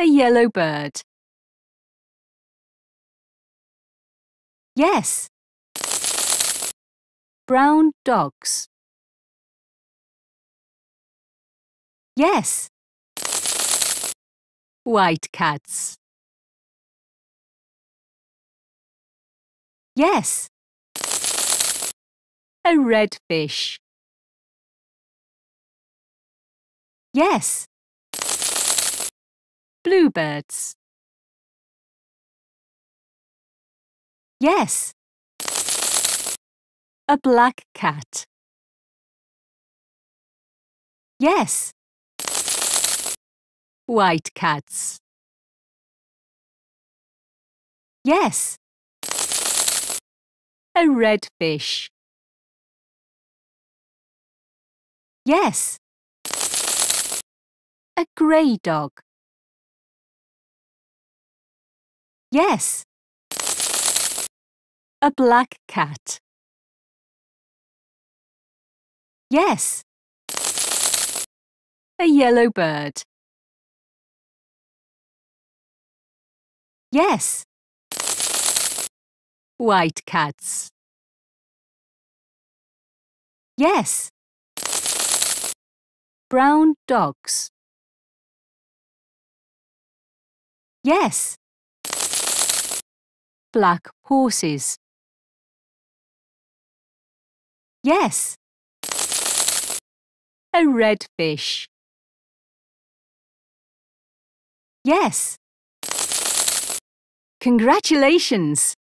A yellow bird. Yes. Brown dogs. Yes. White cats. Yes. A red fish. Yes. Bluebirds. Yes. A black cat. Yes. White cats. Yes. A red fish. Yes. A grey dog. Yes. A black cat. Yes. A yellow bird. Yes. White cats. Yes. Brown dogs. Yes. Black horses. Yes. A red fish. Yes. Congratulations!